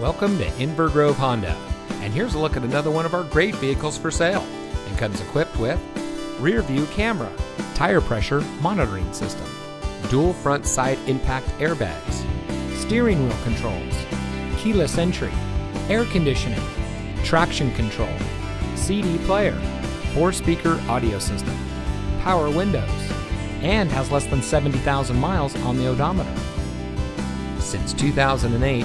Welcome to Inver Grove Honda, and here's a look at another one of our great vehicles for sale. And comes equipped with rear view camera, tire pressure monitoring system, dual front side impact airbags, steering wheel controls, keyless entry, air conditioning, traction control, CD player, four speaker audio system, power windows, and has less than 70,000 miles on the odometer. Since 2008,